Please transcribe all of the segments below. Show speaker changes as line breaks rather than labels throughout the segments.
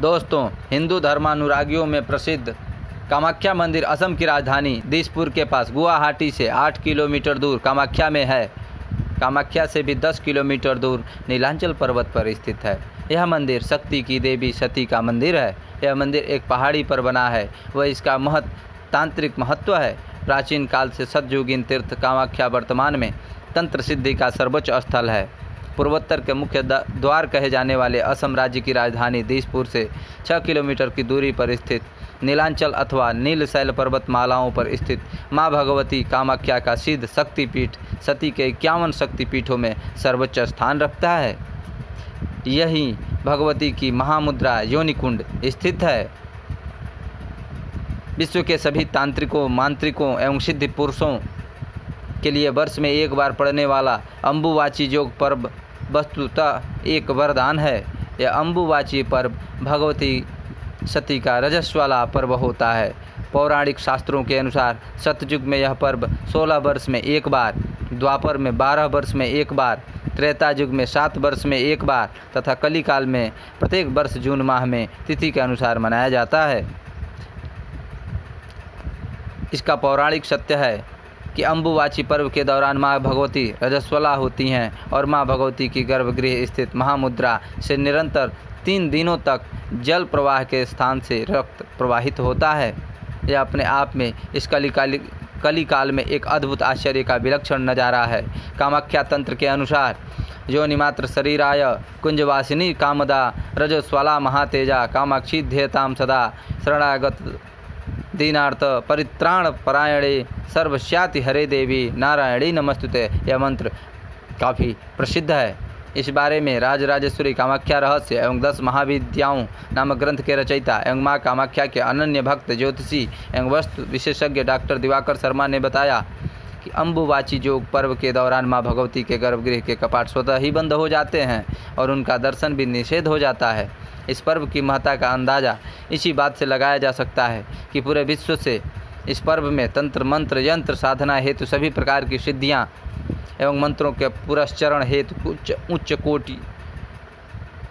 दोस्तों, हिंदू धर्मानुरागियों में प्रसिद्ध कामाख्या मंदिर असम की राजधानी दिसपुर के पास गुवाहाटी से 8 किलोमीटर दूर कामाख्या में है। कामाख्या से भी 10 किलोमीटर दूर नीलांचल पर्वत पर स्थित है। यह मंदिर शक्ति की देवी सती का मंदिर है। यह मंदिर एक पहाड़ी पर बना है। वह इसका महत्व तांत्रिक महत्व है। प्राचीन काल से सतयुगीन तीर्थ कामाख्या वर्तमान में तंत्र सिद्धि का सर्वोच्च स्थल है। पूर्वोत्तर के मुख्य द्वार कहे जाने वाले असम राज्य की राजधानी दिसपुर से 6 किलोमीटर की दूरी पर स्थित नीलांचल अथवा नीलशैल पर्वतमालाओं पर स्थित माँ भगवती कामाख्या का सिद्ध शक्तिपीठ सती के इक्यावन शक्तिपीठों में सर्वोच्च स्थान रखता है। यही भगवती की महामुद्रा योनिकुंड स्थित है। विश्व के सभी तांत्रिकों, मांत्रिकों एवं सिद्ध पुरुषों के लिए वर्ष में एक बार पड़ने वाला अम्बुवाची योग पर्व वस्तुतः एक वरदान है। यह अम्बुवाची पर्व भगवती सती का रजस्वाला पर्व होता है। पौराणिक शास्त्रों के अनुसार सतयुग में यह पर्व 16 वर्ष में एक बार, द्वापर में 12 वर्ष में एक बार त्रेता युग में सात वर्ष में एक बार तथा कली काल में प्रत्येक वर्ष जून माह में तिथि के अनुसार मनाया जाता है। इसका पौराणिक सत्य है। कि अम्बुवाची पर्व के दौरान माँ भगवती रजस्वला होती हैं और माँ भगवती की गर्भगृह स्थित महामुद्रा से निरंतर तीन दिनों तक जल प्रवाह के स्थान से रक्त प्रवाहित होता है। यह अपने आप में इस कलिकाली कली काल में एक अद्भुत आश्चर्य का विलक्षण नज़ारा है। कामाख्या तंत्र के अनुसार योनिमात्र शरीराय कुंजवासिनी कामदा रजस्वला महातेजा कामाक्षी ध्येताम सदा शरणागत दीनार्थ परित्राण परायणे सर्वश्याति हरे देवी नारायणी नमस्तुते। यह मंत्र काफ़ी प्रसिद्ध है। इस बारे में राजराजेश्वरी कामाख्या रहस्य एवं दस महाविद्याओं नामक ग्रंथ के रचयिता एवं माँ कामाख्या के अनन्य भक्त ज्योतिषी एवं वस्तु विशेषज्ञ डॉक्टर दिवाकर शर्मा ने बताया कि अम्बुवाची जोग पर्व के दौरान माँ भगवती के गर्भगृह के कपाट स्वतः ही बंद हो जाते हैं और उनका दर्शन भी निषेध हो जाता है। इस पर्व की महत्ता का अंदाज़ा इसी बात से लगाया जा सकता है कि पूरे विश्व से इस पर्व में तंत्र, मंत्र, यंत्र, साधना हेतु सभी प्रकार की सिद्धियाँ एवं मंत्रों के पुरस्चरण हेतु उच्च उच्च कोटि,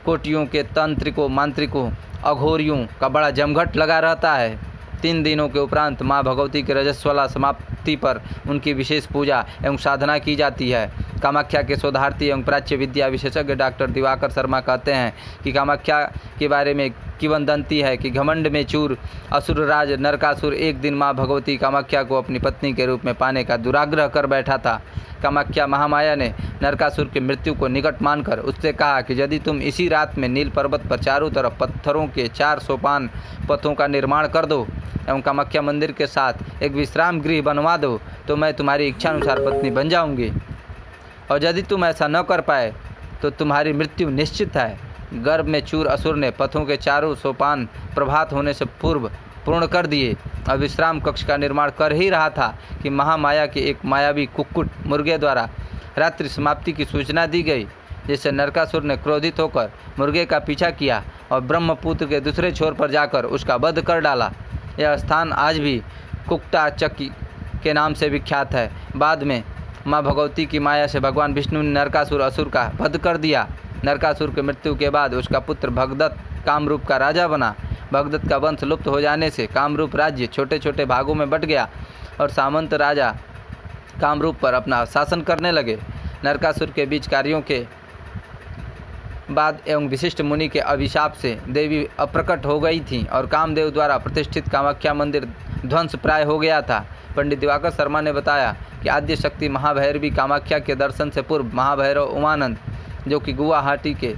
कोटियों के तांत्रिकों, मांत्रिकों, अघोरियों का बड़ा जमघट लगा रहता है। तीन दिनों के उपरांत माँ भगवती के रजस्वला समाप्ति पर उनकी विशेष पूजा एवं साधना की जाती है। कामाख्या के शोधार्थी एवं प्राच्य विद्या विशेषज्ञ डॉक्टर दिवाकर शर्मा कहते हैं कि कामाख्या के बारे में किवंदंती है कि घमंड में चूर असुरराज नरकासुर एक दिन माँ भगवती कामाख्या को अपनी पत्नी के रूप में पाने का दुराग्रह कर बैठा था। कामाख्या महामाया ने नरकासुर की मृत्यु को निकट मानकर उससे कहा कि यदि तुम इसी रात में नील पर्वत पर चारों तरफ़ पत्थरों के चार सोपान पथों का निर्माण कर दो एवं कामाख्या मंदिर के साथ एक विश्राम गृह बनवा दो तो मैं तुम्हारी इच्छानुसार पत्नी बन जाऊँगी। और यदि तुम ऐसा न कर पाए तो तुम्हारी मृत्यु निश्चित है। गर्भ में चूर असुर ने पथों के चारों सोपान प्रभात होने से पूर्व पूर्ण कर दिए। और विश्राम कक्ष का निर्माण कर ही रहा था कि महामाया के एक मायावी कुक्कुट मुर्गे द्वारा रात्रि समाप्ति की सूचना दी गई, जिससे नरकासुर ने क्रोधित होकर मुर्गे का पीछा किया और ब्रह्मपुत्र के दूसरे छोर पर जाकर उसका वध कर डाला। यह स्थान आज भी कुक्ता चक्की के नाम से विख्यात है। बाद में माँ भगवती की माया से भगवान विष्णु ने नरकासुर असुर का वध कर दिया। नरकासुर की मृत्यु के बाद उसका पुत्र भगदत्त कामरूप का राजा बना। भगदत्त का वंश लुप्त हो जाने से कामरूप राज्य छोटे छोटे भागों में बट गया और सामंत राजा कामरूप पर अपना शासन करने लगे। नरकासुर के बीच कार्यों के बाद एवं विशिष्ट मुनि के अभिशाप से देवी अप्रकट हो गई थी और कामदेव द्वारा प्रतिष्ठित कामाख्या मंदिर ध्वंस प्राय हो गया था। पंडित दिवाकर शर्मा ने बताया कि आद्य शक्ति महाभैरवी कामाख्या के दर्शन से पूर्व महाभैरव उमानंद, जो कि गुवाहाटी के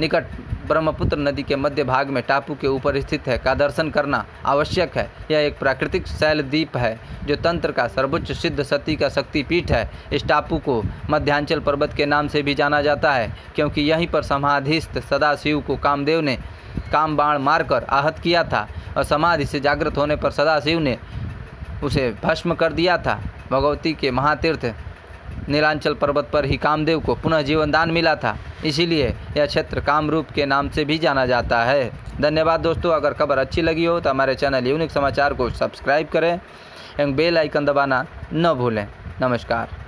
निकट ब्रह्मपुत्र नदी के मध्य भाग में टापू के ऊपर स्थित है, का दर्शन करना आवश्यक है। यह एक प्राकृतिक शैल द्वीप है, जो तंत्र का सर्वोच्च सिद्ध सती का शक्तिपीठ है। इस टापू को मध्यांचल पर्वत के नाम से भी जाना जाता है, क्योंकि यहीं पर समाधिस्थ सदाशिव को कामदेव ने काम बाण मारकर आहत किया था और समाधि से जागृत होने पर सदाशिव ने उसे भस्म कर दिया था। भगवती के महातीर्थ नीलांचल पर्वत पर ही कामदेव को पुनः जीवन दान मिला था। इसीलिए यह क्षेत्र कामरूप के नाम से भी जाना जाता है। धन्यवाद दोस्तों, अगर खबर अच्छी लगी हो तो हमारे चैनल यूनिक समाचार को सब्सक्राइब करें एवं बेल आइकन दबाना न भूलें। नमस्कार।